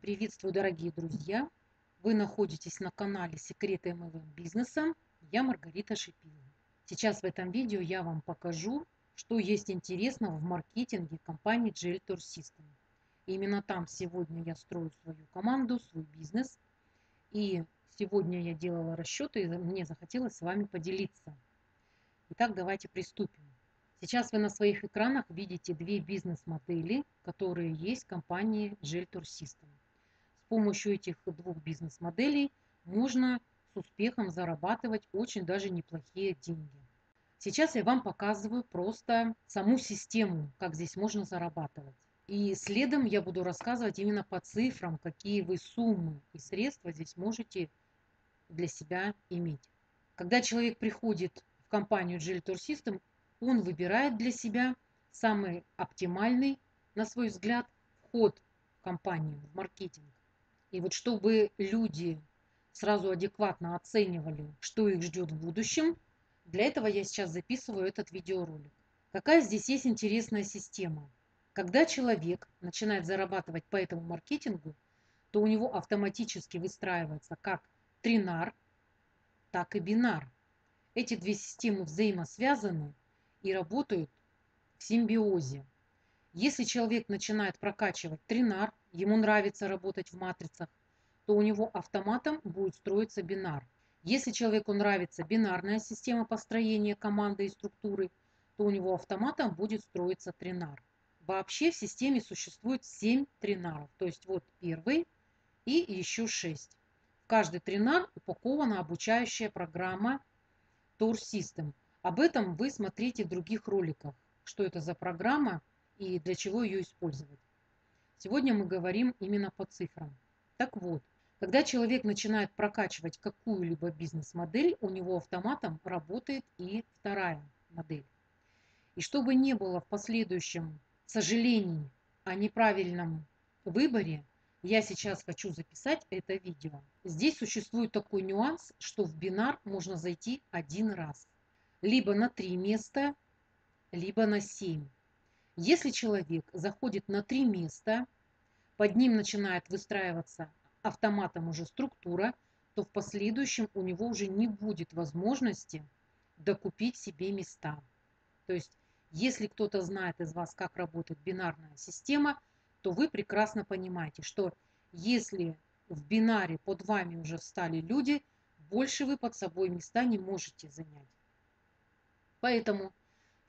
Приветствую, дорогие друзья! Вы находитесь на канале Секреты MLM бизнеса. Я Маргарита Шипилова. Сейчас в этом видео я вам покажу, что есть интересного в маркетинге компании Geltor System. И именно там сегодня я строю свою команду, свой бизнес. И сегодня я делала расчеты, и мне захотелось с вами поделиться. Итак, давайте приступим. Сейчас вы на своих экранах видите две бизнес-модели, которые есть в компании Geltor System помощью этих двух бизнес-моделей можно с успехом зарабатывать очень даже неплохие деньги. Сейчас я вам показываю просто саму систему, как здесь можно зарабатывать. И следом я буду рассказывать именно по цифрам, какие вы суммы и средства здесь можете для себя иметь. Когда человек приходит в компанию Geltor System, он выбирает для себя самый оптимальный, на свой взгляд, вход в компанию, в маркетинг. И вот чтобы люди сразу адекватно оценивали, что их ждет в будущем, для этого я сейчас записываю этот видеоролик. Какая здесь есть интересная система? Когда человек начинает зарабатывать по этому маркетингу, то у него автоматически выстраивается как тринар, так и бинар. Эти две системы взаимосвязаны и работают в симбиозе. Если человек начинает прокачивать тринар, ему нравится работать в матрицах, то у него автоматом будет строиться бинар. Если человеку нравится бинарная система построения команды и структуры, то у него автоматом будет строиться тринар. Вообще в системе существует 7 тринаров, то есть вот первый и еще 6. В каждый тринар упакована обучающая программа Tour System. Об этом вы смотрите в других роликах, что это за программа и для чего ее использовать. Сегодня мы говорим именно по цифрам. Так вот, когда человек начинает прокачивать какую-либо бизнес-модель, у него автоматом работает и вторая модель. И чтобы не было в последующем сожалений о неправильном выборе, я сейчас хочу записать это видео. Здесь существует такой нюанс, что в бинар можно зайти один раз. Либо на три места, либо на семь. Если человек заходит на три места, под ним начинает выстраиваться автоматом уже структура, то в последующем у него уже не будет возможности докупить себе места. То есть, если кто-то знает из вас, как работает бинарная система, то вы прекрасно понимаете, что если в бинаре под вами уже встали люди, больше вы под собой места не можете занять. Поэтому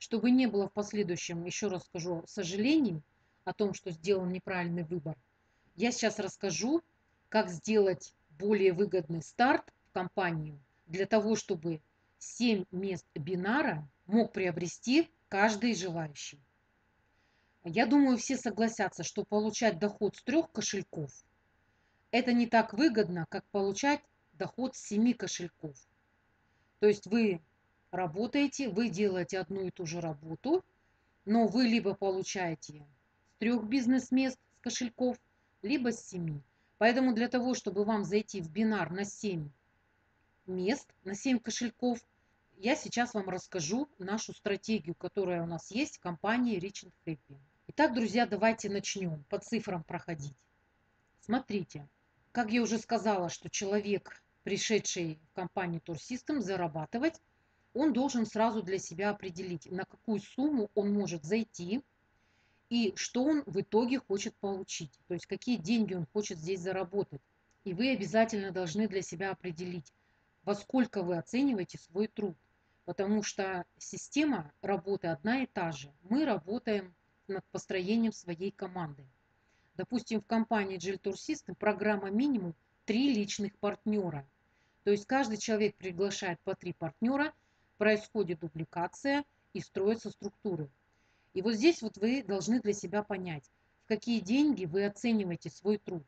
чтобы не было в последующем, еще раз скажу, сожалений о том, что сделан неправильный выбор, я сейчас расскажу, как сделать более выгодный старт в компанию для того, чтобы 7 мест бинара мог приобрести каждый желающий. Я думаю, все согласятся, что получать доход с трех кошельков – это не так выгодно, как получать доход с семи кошельков. То есть вы работаете, вы делаете одну и ту же работу, но вы либо получаете с трех бизнес-мест, с кошельков, либо с семи. Поэтому для того, чтобы вам зайти в бинар на 7 мест, на 7 кошельков, я сейчас вам расскажу нашу стратегию, которая у нас есть в компании Rich and Happy. Итак, друзья, давайте начнем по цифрам проходить. Смотрите, как я уже сказала, что человек, пришедший в компанию Tour System, зарабатывать, он должен сразу для себя определить, на какую сумму он может зайти и что он в итоге хочет получить, то есть какие деньги он хочет здесь заработать. И вы обязательно должны для себя определить, во сколько вы оцениваете свой труд, потому что система работы одна и та же. Мы работаем над построением своей команды. Допустим, в компании Geltor System программа минимум три личных партнера. То есть каждый человек приглашает по три партнера – происходит дубликация и строятся структуры. И вот здесь вот вы должны для себя понять, в какие деньги вы оцениваете свой труд.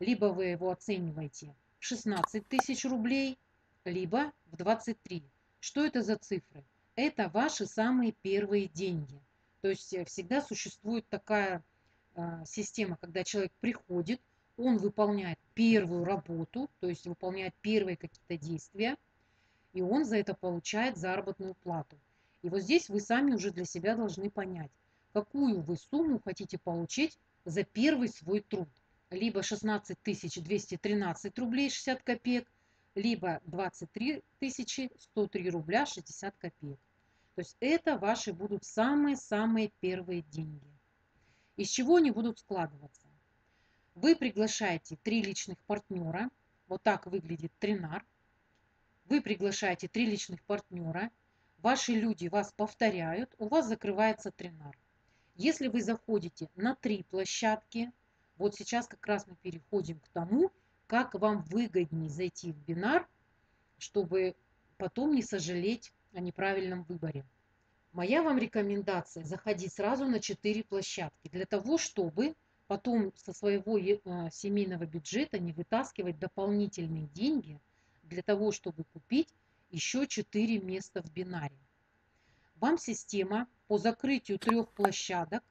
Либо вы его оцениваете в 16 тысяч рублей, либо в 23. Что это за цифры? Это ваши самые первые деньги. То есть э, всегда существует такая э, система, когда человек приходит, он выполняет первую работу, то есть выполняет первые какие-то действия – и он за это получает заработную плату. И вот здесь вы сами уже для себя должны понять, какую вы сумму хотите получить за первый свой труд. либо 16 213 рублей 60 копеек, либо 23 103 рубля 60 копеек. То есть это ваши будут самые-самые первые деньги. Из чего они будут складываться? Вы приглашаете три личных партнера. Вот так выглядит тренар. Вы приглашаете три личных партнера. Ваши люди вас повторяют. У вас закрывается тренар. Если вы заходите на три площадки, вот сейчас как раз мы переходим к тому, как вам выгоднее зайти в бинар, чтобы потом не сожалеть о неправильном выборе. Моя вам рекомендация заходить сразу на 4 площадки, для того, чтобы потом со своего э, семейного бюджета не вытаскивать дополнительные деньги для того, чтобы купить еще 4 места в бинаре. Вам система по закрытию трех площадок,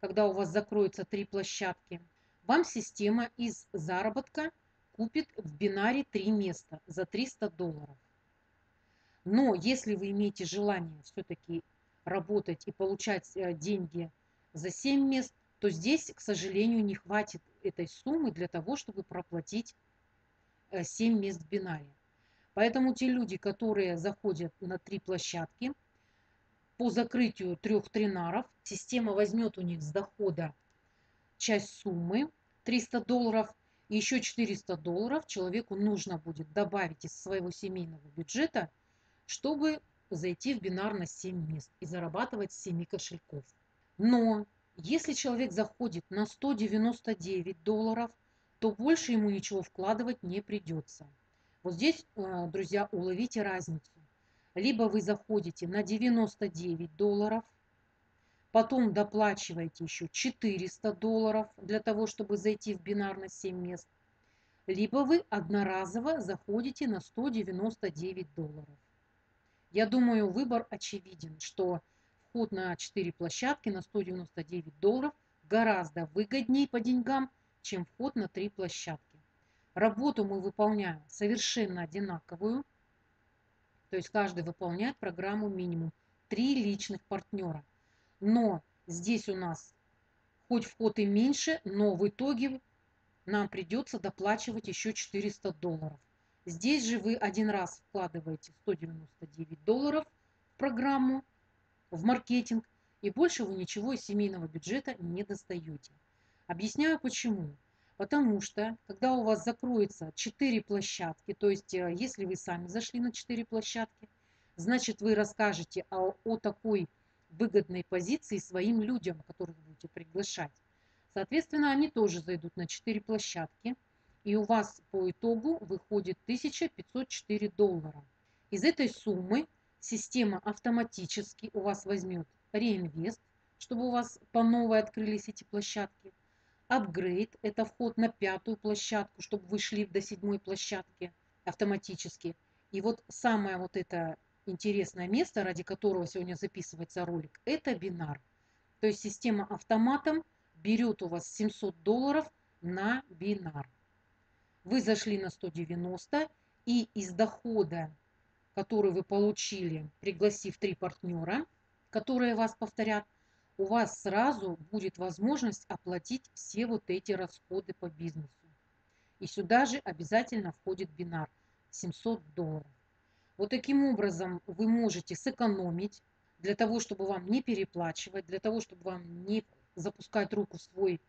когда у вас закроются три площадки, вам система из заработка купит в бинаре три места за 300 долларов. Но если вы имеете желание все-таки работать и получать э, деньги за 7 мест, то здесь, к сожалению, не хватит этой суммы для того, чтобы проплатить 7 э, мест в бинаре. Поэтому те люди, которые заходят на три площадки, по закрытию трех тренаров, система возьмет у них с дохода часть суммы 300 долларов и еще 400 долларов человеку нужно будет добавить из своего семейного бюджета, чтобы зайти в бинар на 7 мест и зарабатывать с 7 кошельков. Но если человек заходит на 199 долларов, то больше ему ничего вкладывать не придется. Вот здесь, э, друзья, уловите разницу. Либо вы заходите на 99 долларов, потом доплачиваете еще 400 долларов для того, чтобы зайти в бинар на 7 мест, либо вы одноразово заходите на 199 долларов. Я думаю, выбор очевиден, что вход на 4 площадки на 199 долларов гораздо выгоднее по деньгам, чем вход на 3 площадки. Работу мы выполняем совершенно одинаковую, то есть каждый выполняет программу минимум. Три личных партнера. Но здесь у нас хоть вход и меньше, но в итоге нам придется доплачивать еще 400 долларов. Здесь же вы один раз вкладываете 199 долларов в программу, в маркетинг, и больше вы ничего из семейного бюджета не достаете. Объясняю почему. Потому что, когда у вас закроется 4 площадки, то есть э, если вы сами зашли на 4 площадки, значит вы расскажете о, о такой выгодной позиции своим людям, которых будете приглашать. Соответственно, они тоже зайдут на 4 площадки, и у вас по итогу выходит 1504 доллара. Из этой суммы система автоматически у вас возьмет реинвест, чтобы у вас по новой открылись эти площадки – Апгрейд – это вход на пятую площадку, чтобы вы шли до седьмой площадки автоматически. И вот самое вот это интересное место, ради которого сегодня записывается ролик, это бинар. То есть система автоматом берет у вас 700 долларов на бинар. Вы зашли на 190 и из дохода, который вы получили, пригласив три партнера, которые вас повторят, у вас сразу будет возможность оплатить все вот эти расходы по бизнесу. И сюда же обязательно входит бинар 700 долларов. Вот таким образом вы можете сэкономить для того, чтобы вам не переплачивать, для того, чтобы вам не запускать руку в свой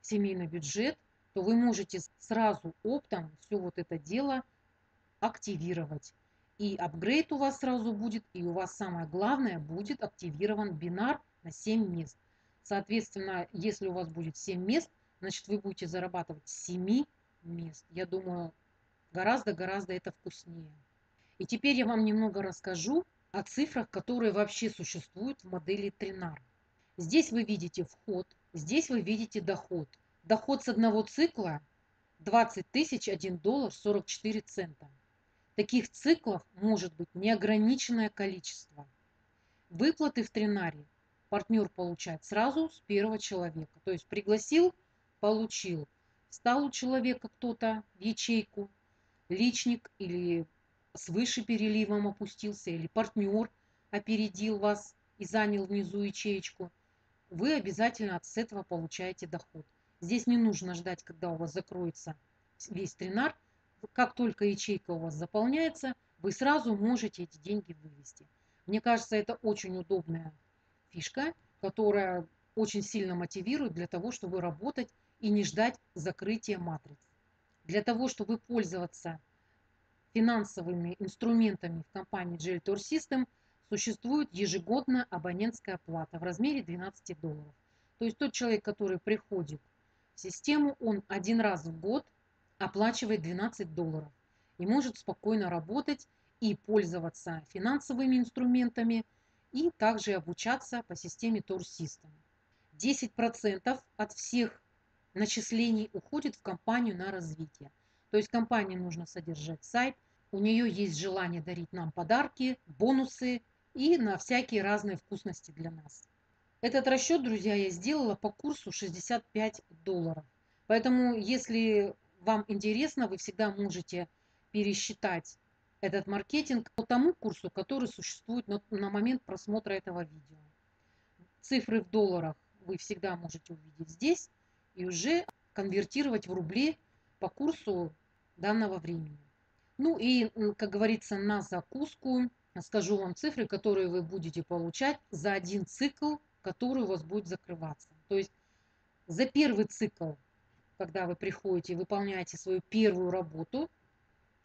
семейный бюджет, то вы можете сразу оптом все вот это дело активировать. И апгрейд у вас сразу будет, и у вас самое главное будет активирован бинар на 7 мест. Соответственно, если у вас будет 7 мест, значит вы будете зарабатывать с 7 мест. Я думаю, гораздо-гораздо это вкуснее. И теперь я вам немного расскажу о цифрах, которые вообще существуют в модели Тринар. Здесь вы видите вход, здесь вы видите доход. Доход с одного цикла 20 тысяч 1 доллар 44 цента. Таких циклов может быть неограниченное количество. Выплаты в Тринаре партнер получает сразу с первого человека. То есть пригласил, получил. Стал у человека кто-то в ячейку, личник или свыше переливом опустился, или партнер опередил вас и занял внизу ячеечку, вы обязательно с этого получаете доход. Здесь не нужно ждать, когда у вас закроется весь тринар. Как только ячейка у вас заполняется, вы сразу можете эти деньги вывести. Мне кажется, это очень удобная фишка, которая очень сильно мотивирует для того, чтобы работать и не ждать закрытия матриц. Для того, чтобы пользоваться финансовыми инструментами в компании GLTOR System, существует ежегодная абонентская плата в размере 12 долларов. То есть тот человек, который приходит в систему, он один раз в год оплачивает 12 долларов и может спокойно работать и пользоваться финансовыми инструментами и также обучаться по системе TOR System. 10% от всех начислений уходит в компанию на развитие. То есть компании нужно содержать сайт, у нее есть желание дарить нам подарки, бонусы и на всякие разные вкусности для нас. Этот расчет, друзья, я сделала по курсу 65 долларов. Поэтому, если вам интересно, вы всегда можете пересчитать этот маркетинг по тому курсу, который существует на, на момент просмотра этого видео. Цифры в долларах вы всегда можете увидеть здесь и уже конвертировать в рубли по курсу данного времени. Ну и, как говорится, на закуску скажу вам цифры, которые вы будете получать за один цикл, который у вас будет закрываться. То есть за первый цикл, когда вы приходите выполняете свою первую работу,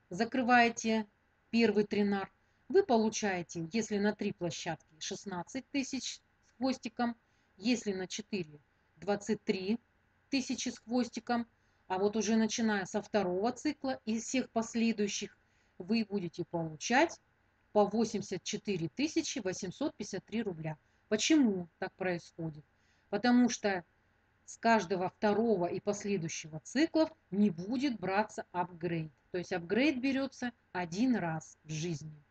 закрываете первый тренар, вы получаете, если на три площадки, 16 тысяч с хвостиком, если на 4 – 23 тысячи с хвостиком, а вот уже начиная со второго цикла и всех последующих, вы будете получать по 84 853 рубля. Почему так происходит? Потому что с каждого второго и последующего циклов не будет браться апгрейд. То есть апгрейд берется один раз в жизни.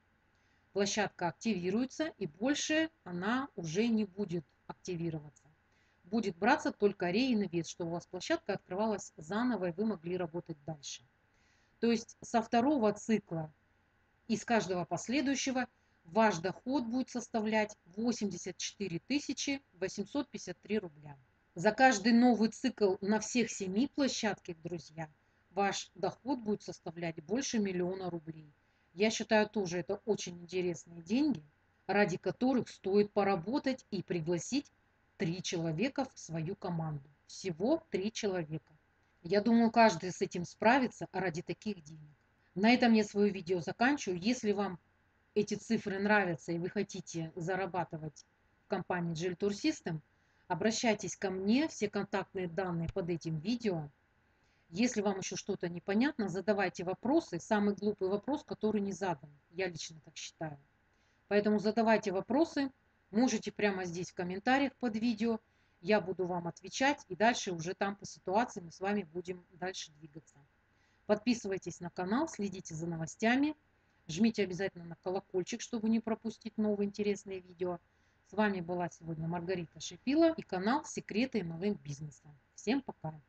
Площадка активируется и больше она уже не будет активироваться. Будет браться только реинвест, чтобы у вас площадка открывалась заново и вы могли работать дальше. То есть со второго цикла и с каждого последующего ваш доход будет составлять 84 853 рубля. За каждый новый цикл на всех семи площадках, друзья, ваш доход будет составлять больше миллиона рублей. Я считаю тоже это очень интересные деньги, ради которых стоит поработать и пригласить три человека в свою команду. Всего три человека. Я думаю, каждый с этим справится ради таких денег. На этом я свое видео заканчиваю. Если вам эти цифры нравятся и вы хотите зарабатывать в компании Tour System, обращайтесь ко мне. Все контактные данные под этим видео. Если вам еще что-то непонятно, задавайте вопросы. Самый глупый вопрос, который не задан. Я лично так считаю. Поэтому задавайте вопросы. Можете прямо здесь в комментариях под видео. Я буду вам отвечать. И дальше уже там по ситуации мы с вами будем дальше двигаться. Подписывайтесь на канал, следите за новостями. Жмите обязательно на колокольчик, чтобы не пропустить новые интересные видео. С вами была сегодня Маргарита Шипила и канал Секреты MLM бизнеса. Всем пока!